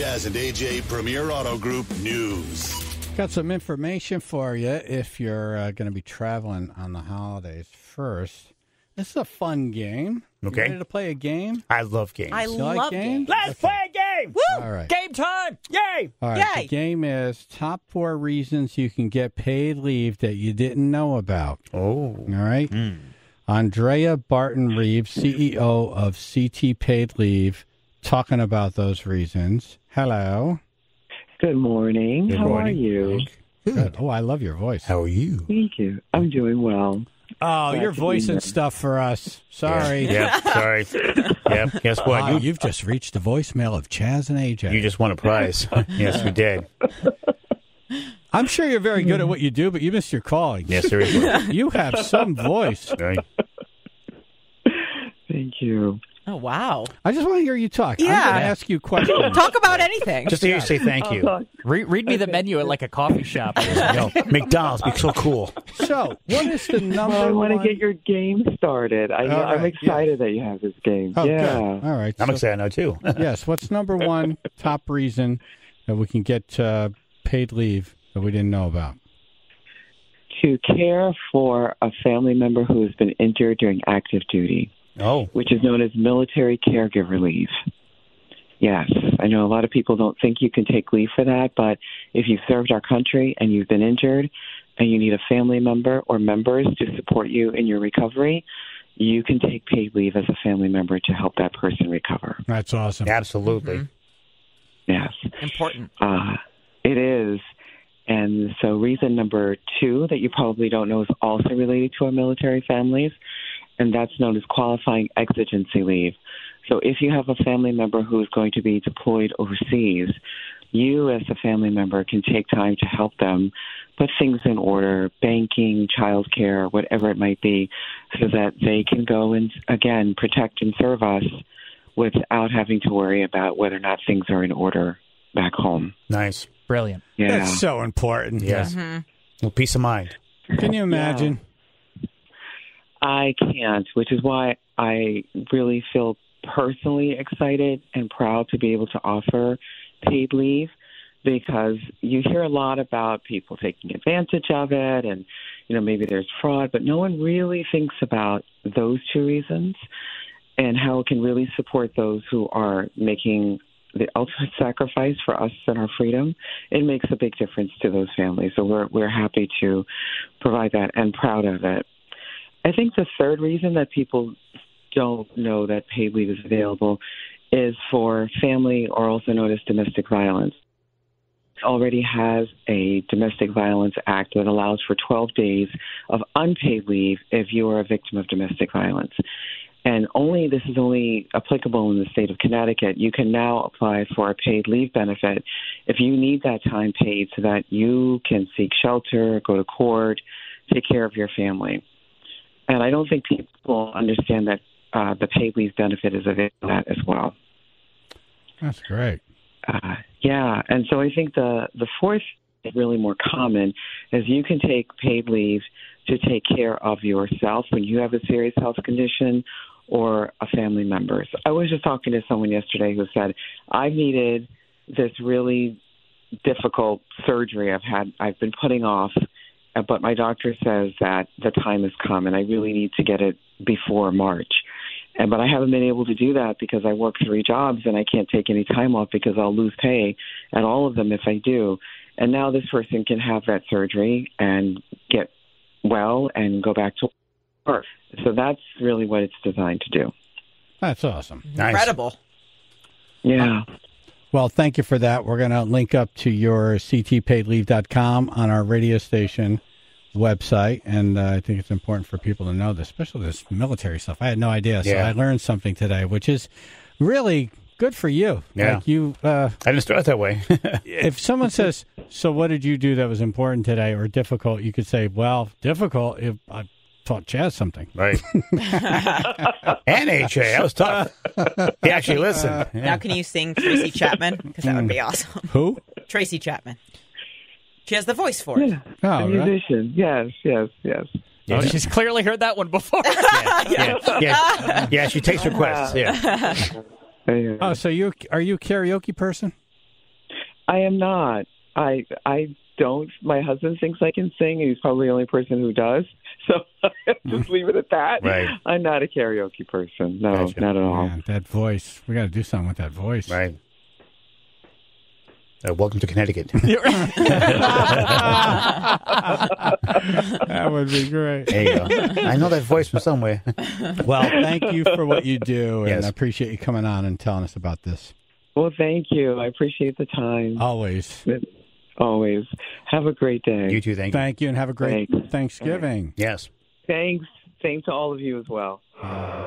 Chaz and AJ Premier Auto Group News. Got some information for you if you're uh, going to be traveling on the holidays. First, this is a fun game. You Okay. ready to play a game? I love games. I You like love games? games. Let's play a game. Woo! All right. Game time. Yay. All right. Yay. The game is top four reasons you can get paid leave that you didn't know about. Oh. All right. Andrea Barton Reeves, CEO of CT Paid Leave, talking about those reasons. Hello. Good morning. Good How morning. are you? Good. Oh, I love your voice. How are you? Thank you. I'm doing well. Oh, Glad you're voicing stuff for us. Sorry. Yep. Sorry. Yep. Guess what? Wow, you, you've just reached the voicemail of Chaz and AJ. you just won a prize. yes, we did. I'm sure you're very good at what you do, but you missed your calling. Yes, seriously. You have some voice. Right. Thank you. Oh wow! I just want to hear you talk. I'm Yeah. going to ask you questions. Talk about anything. Just to hear you say thank you. Re- read me the menu at like a coffee shop. Yo, McDonald's be so cool. So, what is the number Well, I want to get your game started. I, All I'm right, excited that you have this game. Oh, yeah. good. All right. I'm so- excited now too. yes. What's number one top reason that we can get uh, paid leave that we didn't know about? To care for a family member who has been injured during active duty, Oh. which is known as military caregiver leave. Yes, I know a lot of people don't think you can take leave for that, but if you've served our country and you've been injured and you need a family member or members to support you in your recovery, you can take paid leave as a family member to help that person recover. That's awesome. Absolutely. Yes. Important. Uh, it is. And so, reason number two that you probably don't know is also related to our military families, and that's known as qualifying exigency leave. So, if you have a family member who is going to be deployed overseas, you as a family member can take time to help them put things in order, banking, childcare, whatever it might be, so that they can go and, again, protect and serve us without having to worry about whether or not things are in order back home. Nice. Brilliant. Yeah. That's so important. Yes. Mm-hmm. Well, peace of mind. Can you imagine? I can't, which is why I really feel personally excited and proud to be able to offer paid leave because you hear a lot about people taking advantage of it and you know maybe there's fraud but no one really thinks about those two reasons and how it can really support those who are making the ultimate sacrifice for us and our freedom. It makes a big difference to those families. So we're we're happy to provide that and proud of it I think the third reason that people don't know that paid leave is available is for family or also known as domestic violence. It already has a domestic violence act that allows for 12 days of unpaid leave if you are a victim of domestic violence. And only this is only applicable in the state of Connecticut. You can now apply for a paid leave benefit if you need that time paid so that you can seek shelter, go to court, take care of your family. And I don't think people understand that uh, the paid leave benefit is available that as well. That's great. Uh, yeah, and so I think the the fourth is really more common is you can take paid leave to take care of yourself when you have a serious health condition or a family member. So I was just talking to someone yesterday who said I've needed this really difficult surgery I've had I've been putting off uh, but my doctor says that the time has come and I really need to get it before March. And but I haven't been able to do that because I work three jobs and I can't take any time off because I'll lose pay at all of them if I do. And now this person can have that surgery and get well and go back to work. So that's really what it's designed to do. That's awesome. Nice. Incredible. Yeah. Well, thank you for that. We're going to link up to your ctpaidleave.com on our radio station website. And uh, I think it's important for people to know this, especially this military stuff. I had no idea. So Yeah. I learned something today, which is really good for you. Yeah. Like you, uh, I didn't start that way. if someone says, "So what did you do that was important today or difficult?" You could say, "Well, difficult. If I taught Chaz something." right. and AJ, that was tough. He actually listened. Now, can you sing Tracy Chapman? Because that would be awesome. Who? Tracy Chapman. She has the voice for it. Yeah. Oh, a right. musician. Yes, yes, yes. Oh, she's clearly heard that one before. Yeah, yeah, yeah. She takes requests. Yeah. Yeah. Oh, so you are you a karaoke person? I am not. I I don't. My husband thinks I can sing, and he's probably the only person who does. So just mm-hmm. leave it at that. Right. I'm not a karaoke person. No, Gotcha. not at all. Man, that voice. We got to do something with that voice. Right. Uh, welcome to Connecticut. that would be great. there you go. I know that voice from somewhere. Well, thank you for what you do, and Yes. I appreciate you coming on and telling us about this. Well, thank you. I appreciate the time. Always. Always. Have a great day. You too. Thank you. Thank you, and have a great Thanks. Thanksgiving. Yes. Thanks. Thanks to all of you as well. Uh,